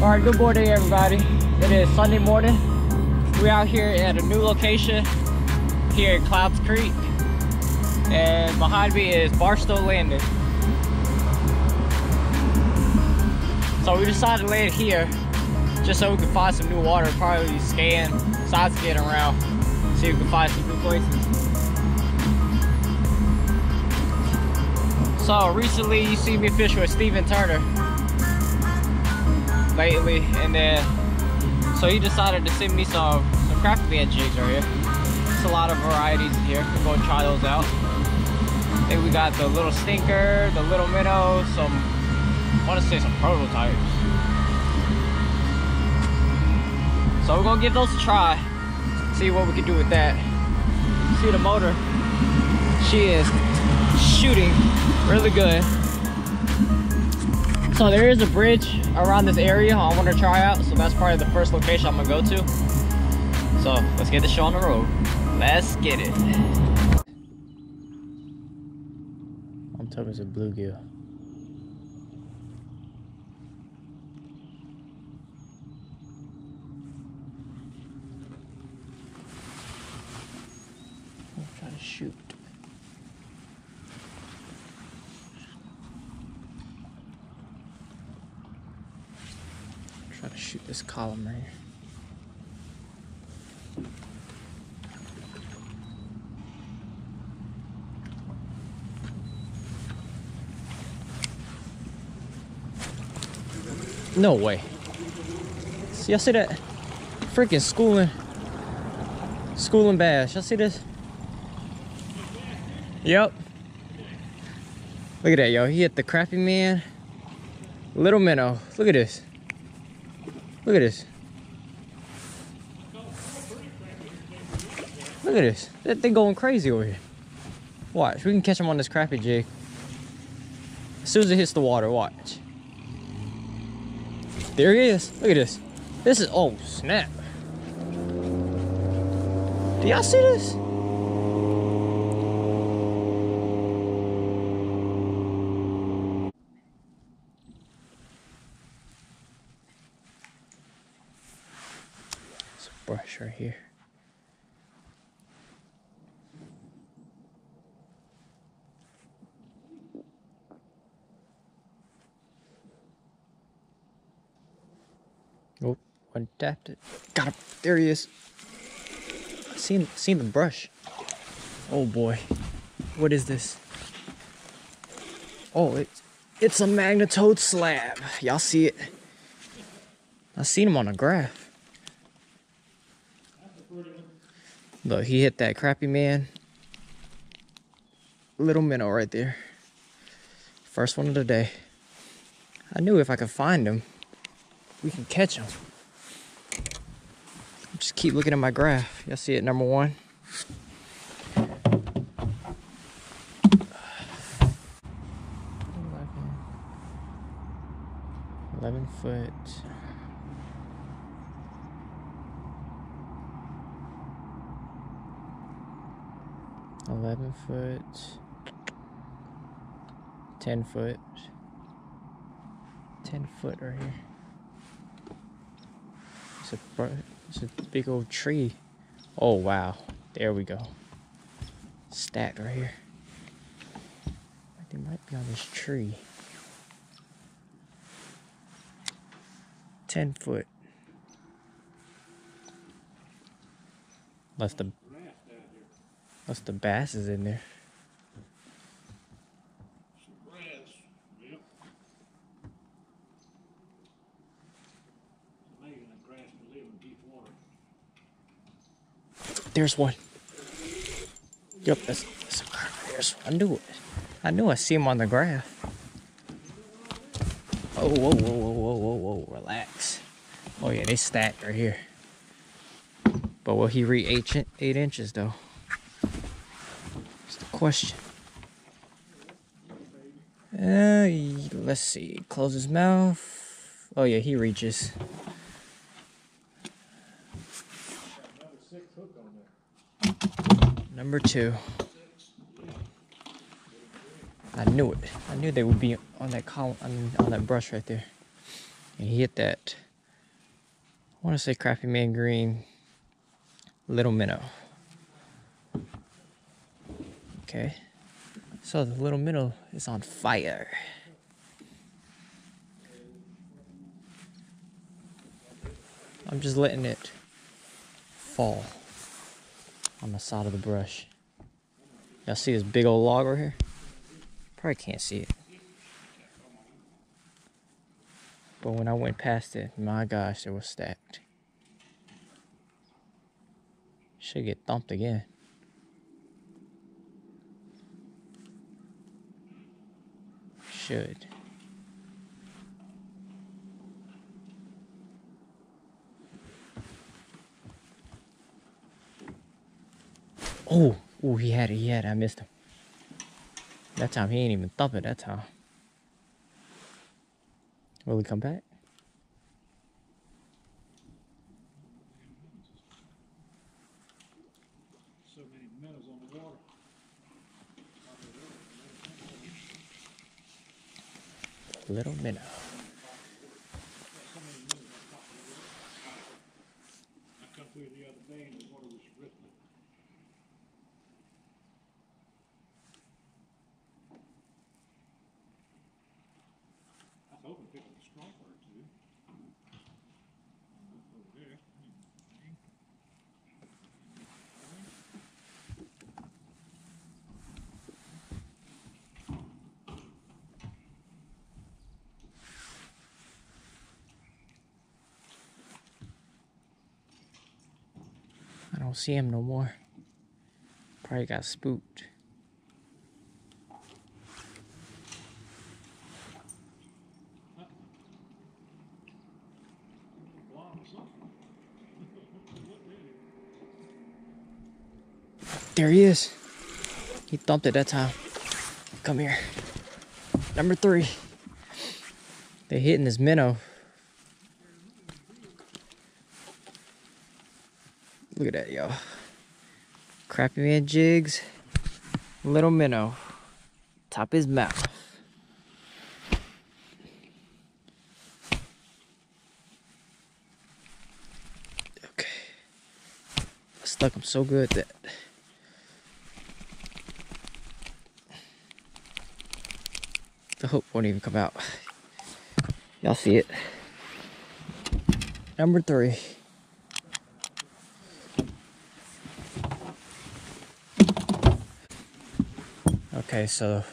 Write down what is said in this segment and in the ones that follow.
All right, good morning, everybody. It is Sunday morning. We're out here at a new location here at Clouds Creek. And behind me is Barstow Landing. So we decided to land here just so we could find some new water, probably scan, side scan around, see if we can find some new places. So recently you see me fish with Steven Turner lately and then so he decided to send me some some crappieman jigs right here. There's a lot of varieties in here. We'll go try those out. I think we got the little stinker the little minnow some I want to say some prototypes. So we're gonna give those a try see what we can do with that. See the motor? She is shooting really good so there is a bridge around this area I want to try out. So that's probably the first location I'm gonna go to. So let's get the show on the road. Let's get it. I'm it's a bluegill. I'm trying to shoot. Try to shoot this column right here. No way. See, y'all see that? Freaking schooling. Schooling bass. Y'all see this? Yep. Look at that, yo. He hit the crappieman. Little minnow. Look at this. Look at this. Look at this. That thing going crazy over here. Watch. We can catch him on this crappie jig. As soon as it hits the water, watch. There he is. Look at this. This is, oh, snap. Do y'all see this? There's a brush right here. Oh, one tapped it. Got him. There he is. Seen seen the brush. Oh boy. What is this? Oh, it's it's a magnetode slab. Y'all see it? I seen him on a graph. Look, he hit that crappieman. Little minnow right there. First one of the day. I knew if I could find him, we can catch him. Just keep looking at my graph. Y'all see it, number one. Eleven foot. Eleven foot. Ten foot. Ten foot right here. It's a, it's a big old tree. Oh wow. There we go. Stacked right here. They might be on this tree. Ten foot. Unless the unless the bass is in there. Grass, grass. There's one. Yep, that's, that's there's I knew it. I knew I see him on the graph. Oh, whoa, whoa, whoa, whoa, whoa, whoa, relax. Oh yeah, they stacked right here. But will he reach eight, eight inches though? Question. Uh, let's see. Close his mouth. Oh yeah, he reaches. Number two. I knew it. I knew they would be on that column, on that brush right there. And he hit that I want to say Crappieman Green, Little Minnow. Okay. So the little minnow is on fire. I'm just letting it fall on the side of the brush. Y'all see this big old log right here? Probably can't see it. But when I went past it, my gosh, it was stacked. Should get thumped again. Should. Oh, oh, he had it, he had it. I missed him. That time he ain't even thump it that time. Will he come back? So many minnows on the water. Little minnow. So many minnows on top of the water. I come through the other day and the water was rippling. I was hoping to pick up a strong part too. Over there. I don't see him no more. Probably got spooked. There he is. He thumped it that time. Come here. Number three. They hitting this minnow. Look at that, y'all. Crappieman jigs. Little minnow. Top his mouth. Okay. I stuck him so good that the hook won't even come out. Y'all see it. Number three. Okay, so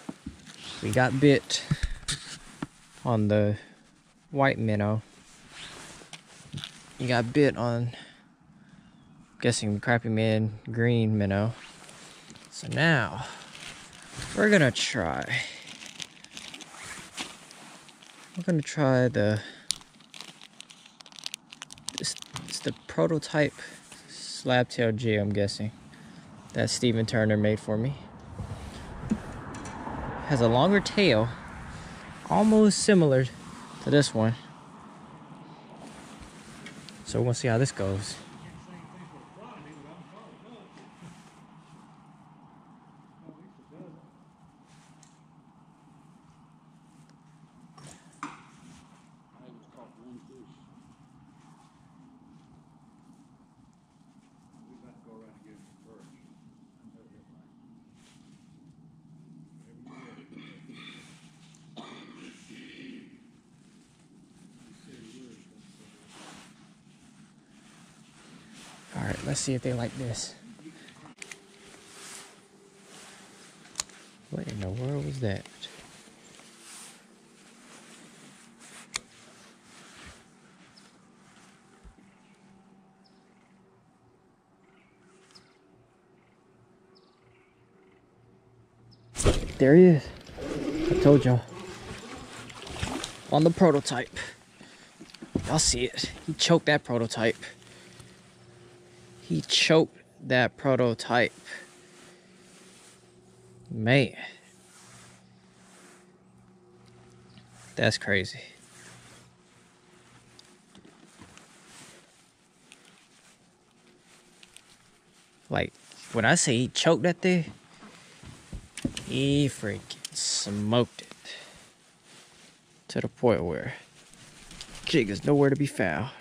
we got bit on the white minnow. You got bit on guessing the crappieman green minnow. So now we're gonna try. We're gonna try the this it's the prototype slab tail jig I'm guessing that Steven Turner made for me. Has a longer tail, almost similar to this one. So we'll see how this goes. I was caught one fish. We got to go around and get him first. I know that right. All right, let's see if they like this. What in the world was that? There he is. I told y'all. On the prototype. Y'all see it. He choked that prototype. He choked that prototype. Man. That's crazy. Like, when I say he choked that thing, he freaking smoked it. To the point where jig is nowhere to be found.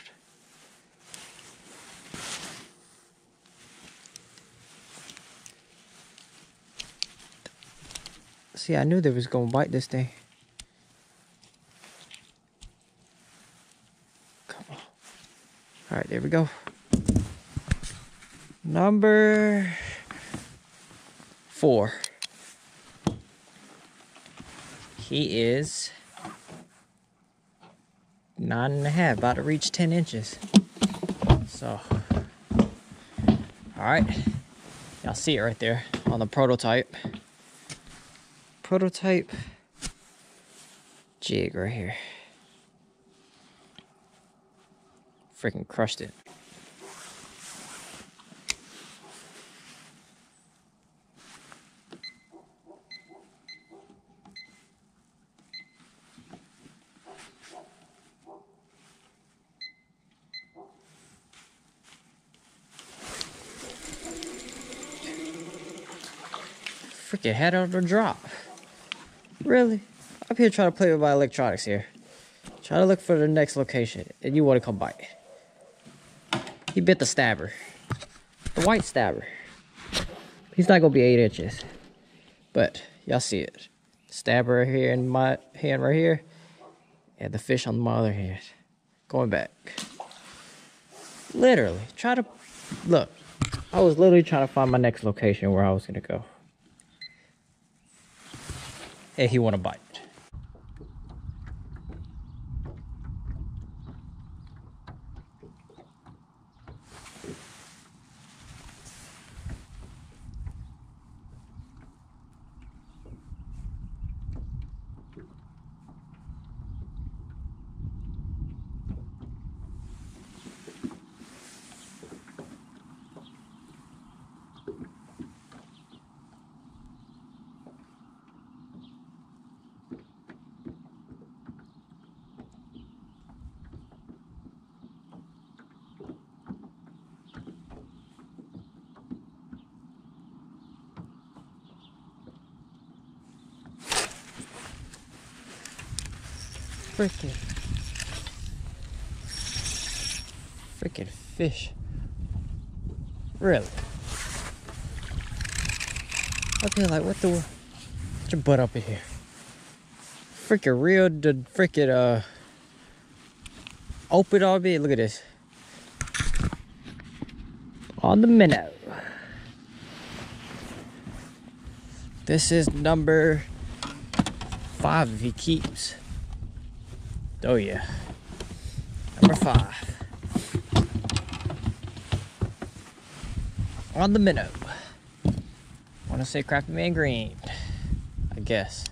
See, I knew they was gonna bite this thing. Come on. All right, there we go. Number four. He is nine and a half, about to reach 10 inches. So, all right. Y'all see it right there on the prototype. Prototype jig right here. Freaking crushed it. Freaking head on the drop. Really? Up here trying to play with my electronics here. Trying to look for the next location, and you want to come by. He bit the stabber. The white stabber. He's not gonna be eight inches. But y'all see it. Stabber right here in my hand right here. And the fish on my other hand. Going back. Literally. Try to look. I was literally trying to find my next location where I was gonna go. And he wanna bite. Freaking. Freaking fish. Really? I'd be like, what the? Get your butt up in here. Freaking real, the freaking, uh. Open on me. Look at this. On the minnow. This is number five if he keeps. Oh yeah. Number five. On the minnow. Want to say Crappieman Green. I guess.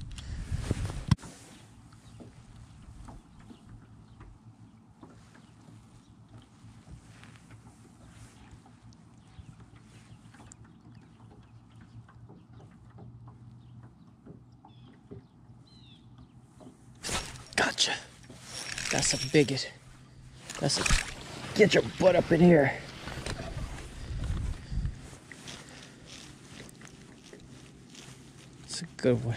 Gotcha. That's a bigot. That's a. Get your butt up in here. It's a good one.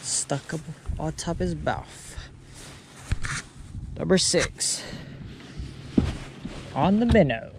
Stuck up on top of his mouth. Number six. On the minnow.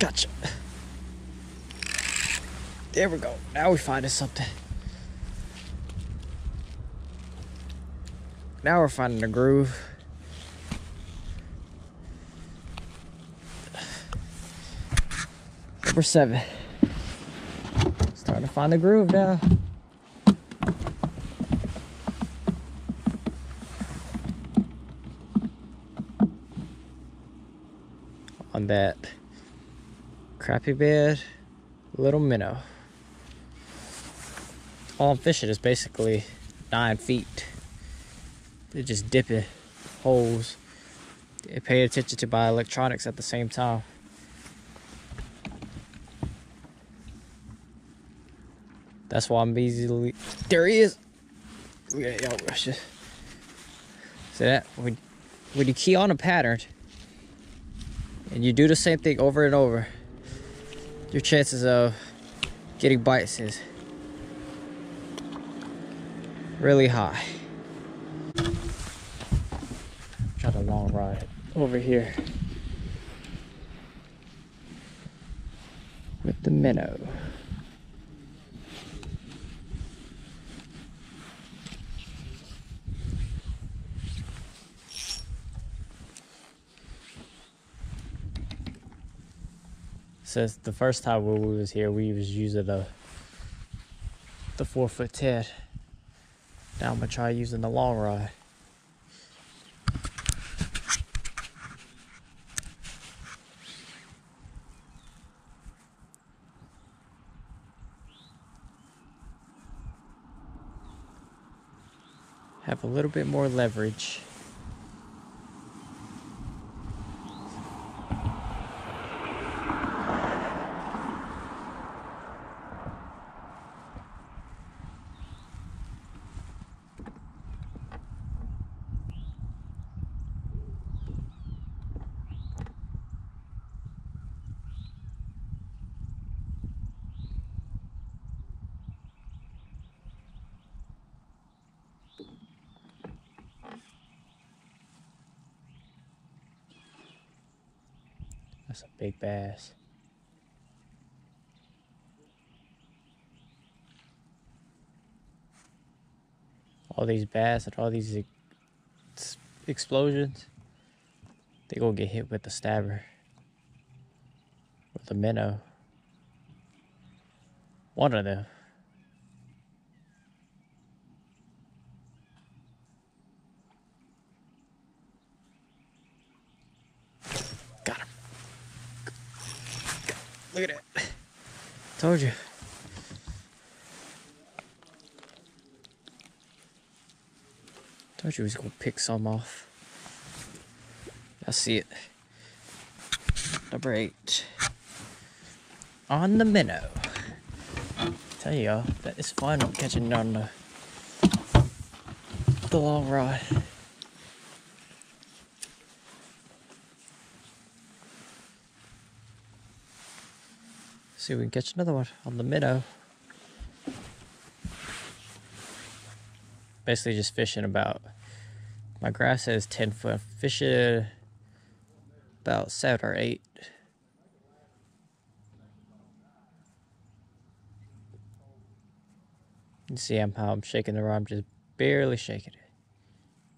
Gotcha. There we go. Now we finding something. Now we're finding a groove. Number seven. Starting to find the groove now. On that Crappy bed, little minnow. All I'm fishing is basically nine feet. They're just dipping holes. They pay attention to my electronics at the same time. That's why I'm easily, there he is. Yeah, y'all rush it. See that, when, when you key on a pattern, and you do the same thing over and over, your chances of getting bites is really high. Try the long ride over here with the minnow. Says the first time when we was here, we was using the the four foot Ted. Now I'm gonna try using the long rod. Have a little bit more leverage. That's a big bass. All these bass and all these ex explosions, they gonna get hit with the stabber or the minnow. One of them. Got him. Look at that. Told you. Told you he was gonna pick some off. I see it. Number eight. On the minnow. Tell you all that is fun catching on the the long rod. See if we can catch another one on the minnow. Basically just fishing about my grass is 10 foot. Fishing about seven or eight. You see I'm how I'm shaking the rod, I'm just barely shaking it.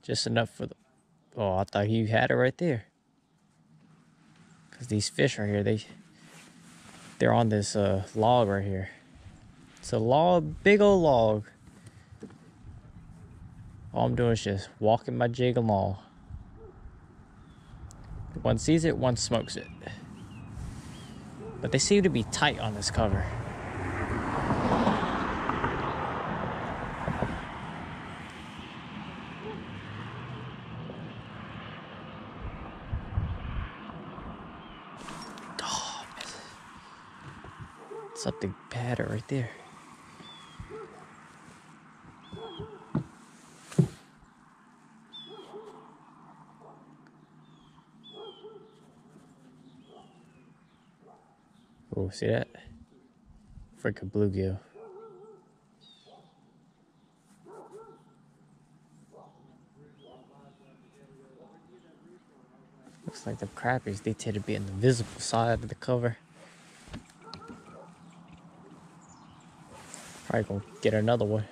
Just enough for the Oh, I thought you had it right there. Cause these fish right here, they they're on this uh, log right here. It's a log, big old log. All I'm doing is just walking my jig along. One sees it, one smokes it. But they seem to be tight on this cover. Oh, miss. Something bad right there. Oh, see that? Freaking bluegill. Looks like the crappies, they tend to be on the visible side of the cover. Probably gonna get another one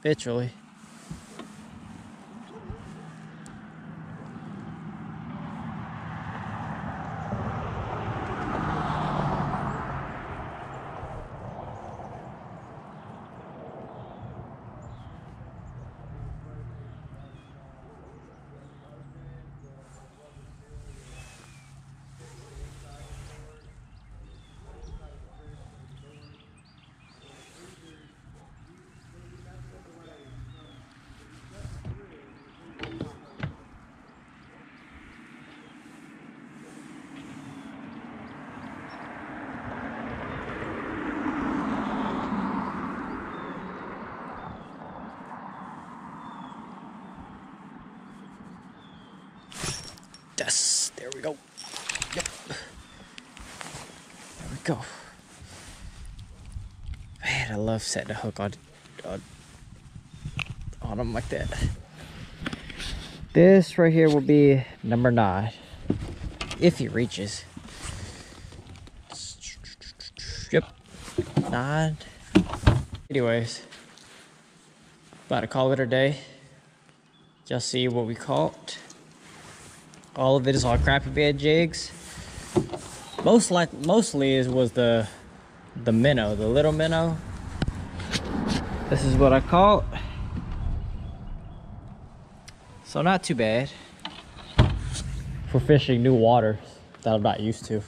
eventually. There we go. Yep. There we go. Man, I love setting a hook on, on, on them like that. This right here will be number nine. If he reaches. Yep. Nine. Anyways. About to call it a day. Just see what we caught. All of it is on crappy bed jigs. Most like mostly is was the the minnow, the little minnow. This is what I caught. So not too bad for fishing new waters that I'm not used to.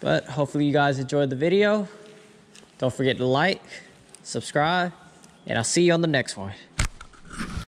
But hopefully you guys enjoyed the video. Don't forget to like, subscribe, and I'll see you on the next one.